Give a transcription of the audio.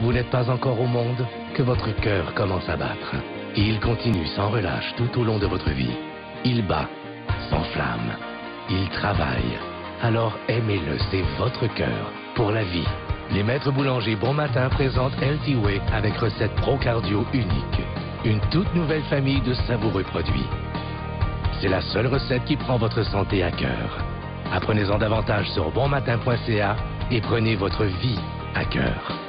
vous n'êtes pas encore au monde, que votre cœur commence à battre. Et il continue sans relâche tout au long de votre vie. Il bat, s'enflamme, il travaille. Alors aimez-le, c'est votre cœur, pour la vie. Les maîtres boulangers Bon Matin présentent Healthy Way avec recette Pro Cardio unique. Une toute nouvelle famille de savoureux produits. C'est la seule recette qui prend votre santé à cœur. Apprenez-en davantage sur bonmatin.ca et prenez votre vie à cœur.